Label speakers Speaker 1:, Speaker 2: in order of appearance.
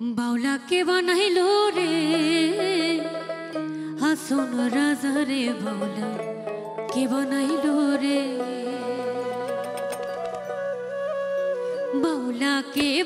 Speaker 1: বাউলা কে বানাইলো রে? হাসন রাজা রে বাউলা কে বানাইলো রে? বাউলা কে